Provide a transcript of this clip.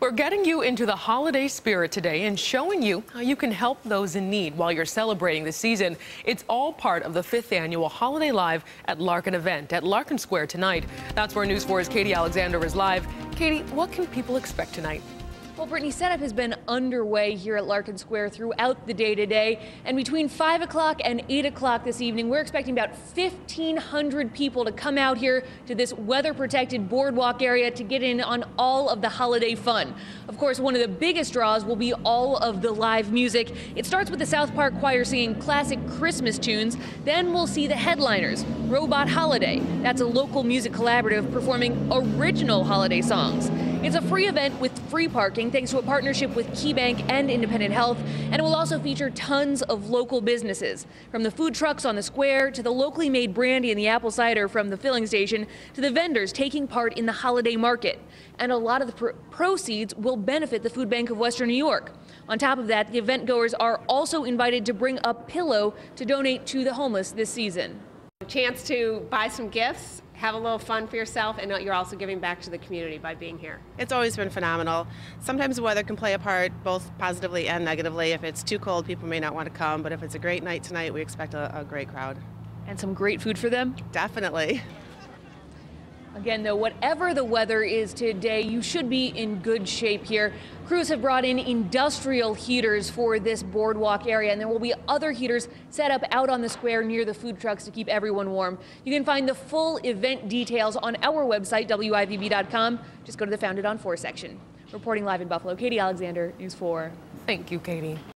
We're getting you into the holiday spirit today and showing you how you can help those in need while you're celebrating the season. It's all part of the fifth annual Holiday Live at Larkin event at Larkin Square tonight. That's where News 4's Katie Alexander is live. Katie, what can people expect tonight? Well, Brittany, setup has been underway here at Larkin Square throughout the day today. And between 5 o'clock and 8 o'clock this evening, we're expecting about 1,500 people to come out here to this weather protected boardwalk area to get in on all of the holiday fun. Of course, one of the biggest draws will be all of the live music. It starts with the South Park Choir singing classic Christmas tunes. Then we'll see the headliners, Robot Holiday. That's a local music collaborative performing original holiday songs. It's a free event with free parking thanks to a partnership with KeyBank and Independent Health, and it will also feature tons of local businesses, from the food trucks on the square to the locally made brandy and the apple cider from the filling station to the vendors taking part in the holiday market. And a lot of the pr proceeds will benefit the Food Bank of Western New York. On top of that, the event goers are also invited to bring a pillow to donate to the homeless this season. A chance to buy some gifts have a little fun for yourself, and you're also giving back to the community by being here. It's always been phenomenal. Sometimes the weather can play a part, both positively and negatively. If it's too cold, people may not want to come, but if it's a great night tonight, we expect a, a great crowd. And some great food for them? Definitely. Again, though, whatever the weather is today, you should be in good shape here. Crews have brought in industrial heaters for this boardwalk area, and there will be other heaters set up out on the square near the food trucks to keep everyone warm. You can find the full event details on our website, WIVB.com. Just go to the Founded on 4 section. Reporting live in Buffalo, Katie Alexander, News 4. Thank you, Katie.